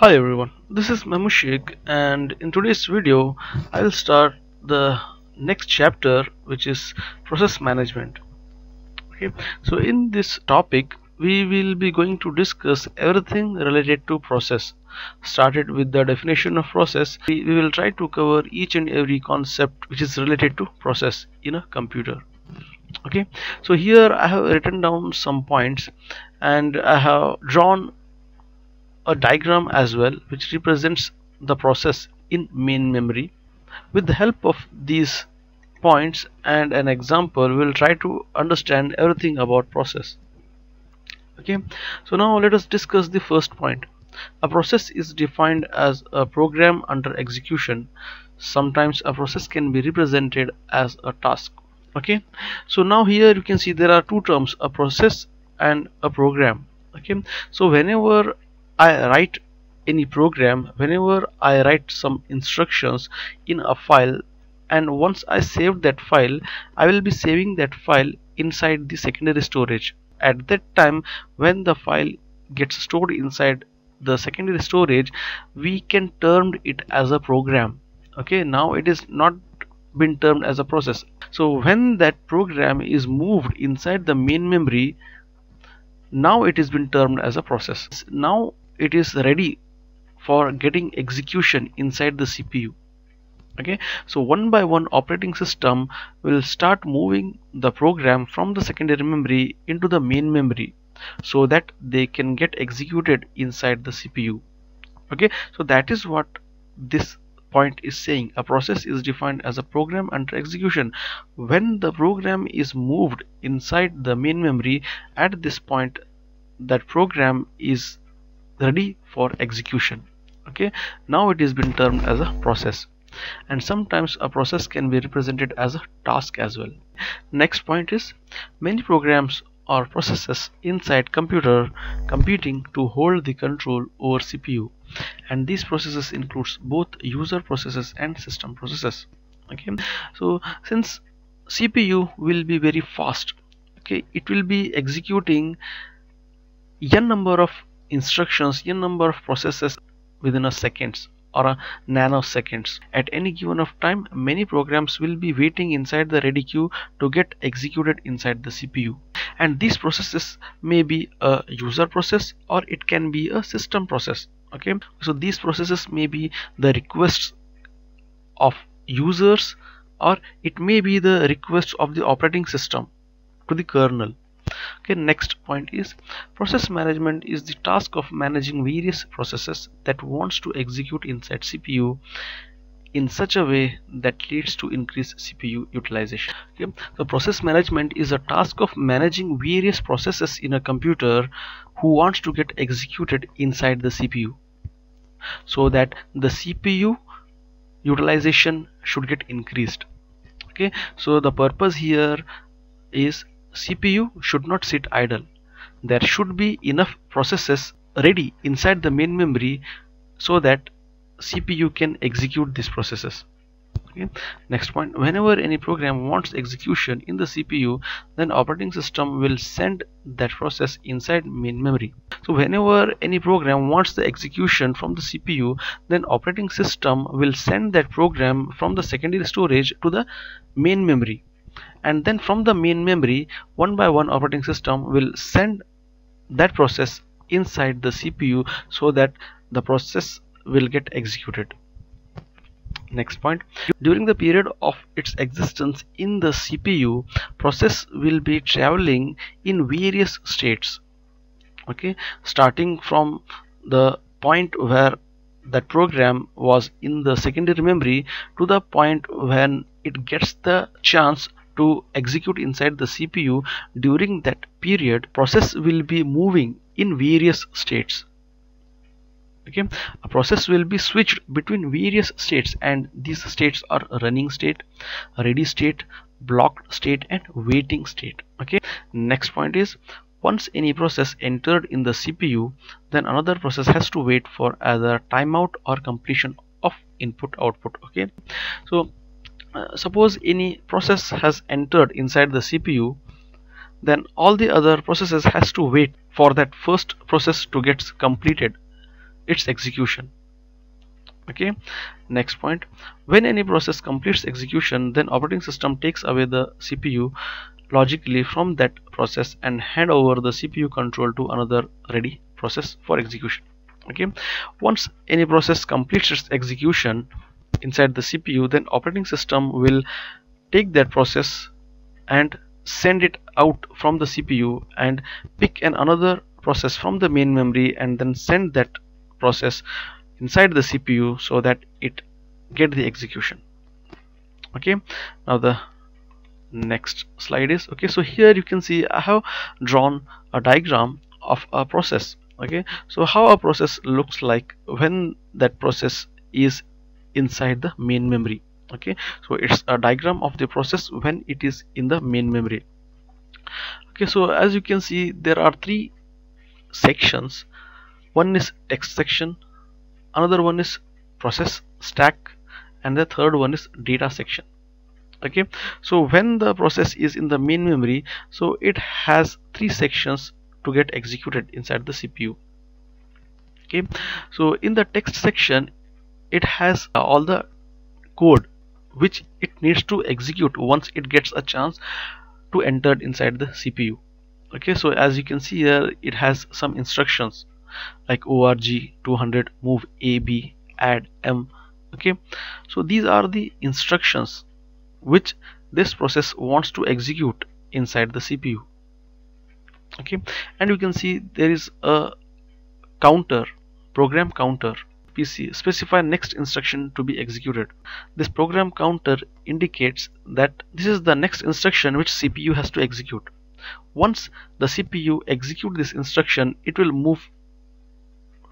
Hi everyone, this is Mamushik and in today's video I will start the next chapter which is process management. Okay, so in this topic we will be going to discuss everything related to process. Started with the definition of process, we, we will try to cover each and every concept which is related to process in a computer okay so here I have written down some points and I have drawn a diagram as well which represents the process in main memory. With the help of these points and an example we will try to understand everything about process. Okay so now let us discuss the first point. A process is defined as a program under execution. Sometimes a process can be represented as a task. Okay so now here you can see there are two terms a process and a program. Okay so whenever I write any program whenever I write some instructions in a file and once I save that file I will be saving that file inside the secondary storage. At that time when the file gets stored inside the secondary storage we can term it as a program. Okay now it is not been termed as a process. So when that program is moved inside the main memory now it has been termed as a process. Now it is ready for getting execution inside the CPU okay? So one by one operating system will start moving the program from the secondary memory into the main memory so that they can get executed inside the CPU okay? So that is what this point is saying. A process is defined as a program under execution. When the program is moved inside the main memory at this point that program is ready for execution. Okay? Now it has been termed as a process. And sometimes a process can be represented as a task as well. Next point is many programs or processes inside computer competing to hold the control over CPU and these processes includes both user processes and system processes. Okay? So since CPU will be very fast okay it will be executing n number of instructions n number of processes within a seconds or a nanoseconds. At any given of time many programs will be waiting inside the ready queue to get executed inside the CPU and these processes may be a user process or it can be a system process okay? So these processes may be the requests of users or it may be the requests of the operating system to the kernel okay next point is process management is the task of managing various processes that wants to execute inside CPU in such a way that leads to increased CPU utilization. Okay so process management is a task of managing various processes in a computer who wants to get executed inside the CPU so that the CPU utilization should get increased. Okay so the purpose here is CPU should not sit idle. There should be enough processes ready inside the main memory so that CPU can execute these processes. Okay. Next point. Whenever any program wants execution in the CPU then operating system will send that process inside main memory. So whenever any program wants the execution from the CPU then operating system will send that program from the secondary storage to the main memory and then from the main memory one by one operating system will send that process inside the CPU so that the process will get executed. Next point. During the period of its existence in the CPU process will be traveling in various states. Okay? Starting from the point where that program was in the secondary memory to the point when it gets the chance to execute inside the CPU during that period process will be moving in various states. Okay? A process will be switched between various states and these states are running state ready state blocked state and waiting state. Okay? Next point is once any process entered in the CPU then another process has to wait for either timeout or completion of input output. Okay? So uh, suppose any process has entered inside the CPU then all the other processes has to wait for that first process to get completed its execution. Okay? Next point. When any process completes execution then operating system takes away the CPU logically from that process and hand over the CPU control to another ready process for execution. Okay? Once any process completes its execution inside the CPU then operating system will take that process and send it out from the CPU and pick an another process from the main memory and then send that process inside the CPU so that it get the execution. Okay now the next slide is okay so here you can see I have drawn a diagram of a process okay? So how a process looks like when that process is inside the main memory. Okay? So it's a diagram of the process when it is in the main memory. Okay? So as you can see there are three sections. One is text section another one is process stack and the third one is data section. Okay? So when the process is in the main memory so it has three sections to get executed inside the CPU okay? So in the text section it has all the code which it needs to execute once it gets a chance to enter inside the CPU okay so as you can see here it has some instructions like org 200 move a b add m. Okay so these are the instructions which this process wants to execute inside the CPU okay and you can see there is a counter program counter PC specify next instruction to be executed. This program counter indicates that this is the next instruction which CPU has to execute. Once the CPU execute this instruction it will move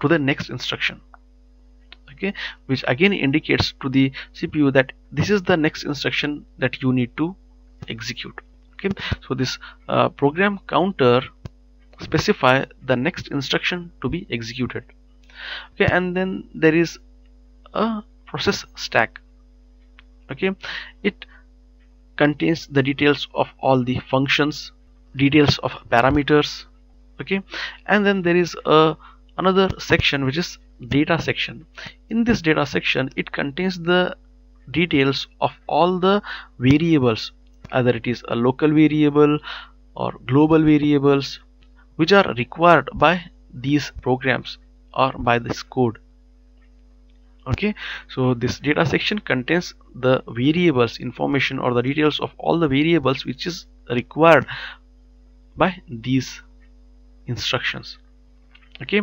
to the next instruction. Okay which again indicates to the CPU that this is the next instruction that you need to execute. Okay so this uh, program counter specify the next instruction to be executed okay and then there is a process stack. Okay it contains the details of all the functions details of parameters. Okay and then there is a another section which is data section. In this data section it contains the details of all the variables either it is a local variable or global variables which are required by these programs or by this code. Okay so this data section contains the variables information or the details of all the variables which is required by these instructions. Okay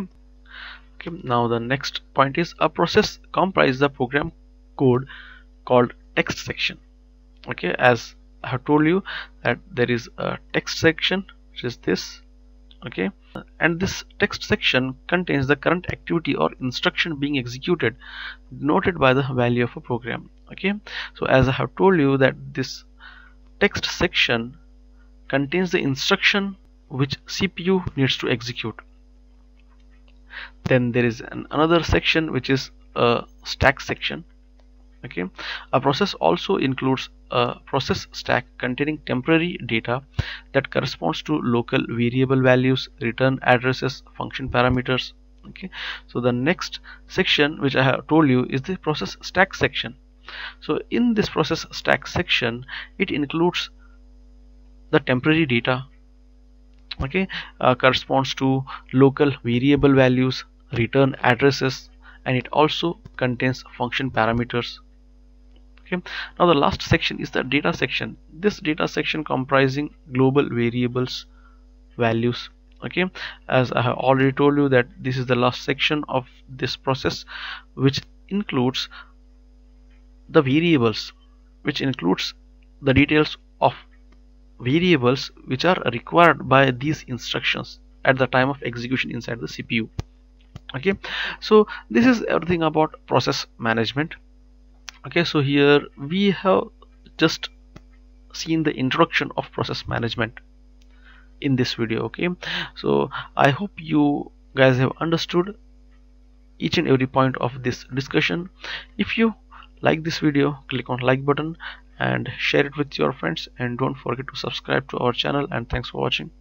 okay now the next point is a process comprises the program code called text section. Okay as I have told you that there is a text section which is this. Okay and this text section contains the current activity or instruction being executed noted by the value of a program okay? So as I have told you that this text section contains the instruction which CPU needs to execute. Then there is an, another section which is a stack section okay. A process also includes a process stack containing temporary data that corresponds to local variable values return addresses function parameters. Okay. So the next section which I have told you is the process stack section. So in this process stack section it includes the temporary data. Okay. Uh, corresponds to local variable values return addresses and it also contains function parameters okay now the last section is the data section. This data section comprising global variables values okay? As I have already told you that this is the last section of this process which includes the variables which includes the details of variables which are required by these instructions at the time of execution inside the CPU okay? So this is everything about process management okay so here we have just seen the introduction of process management in this video okay? So I hope you guys have understood each and every point of this discussion. If you like this video click on like button and share it with your friends and don't forget to subscribe to our channel and thanks for watching